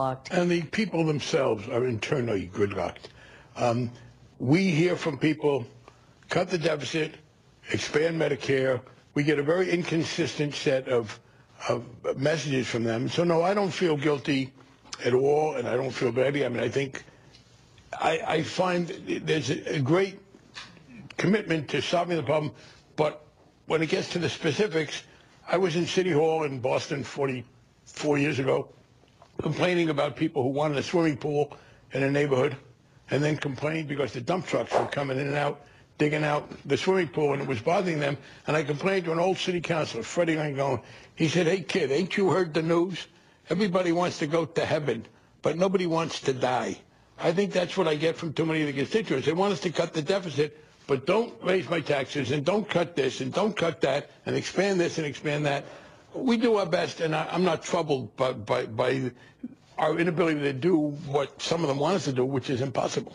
Locked. And the people themselves are internally gridlocked. Um, we hear from people, cut the deficit, expand Medicare. We get a very inconsistent set of, of messages from them. So no, I don't feel guilty at all, and I don't feel badly. I mean, I think I, I find there's a great commitment to solving the problem, but when it gets to the specifics, I was in City Hall in Boston 44 years ago complaining about people who wanted a swimming pool in a neighborhood and then complained because the dump trucks were coming in and out, digging out the swimming pool, and it was bothering them. And I complained to an old city councilor, Freddie Langone. He said, hey, kid, ain't you heard the news? Everybody wants to go to heaven, but nobody wants to die. I think that's what I get from too many of the constituents. They want us to cut the deficit, but don't raise my taxes, and don't cut this, and don't cut that, and expand this and expand that we do our best, and I, am not troubled by, by, by our inability to do what some of them want us to do, which is impossible.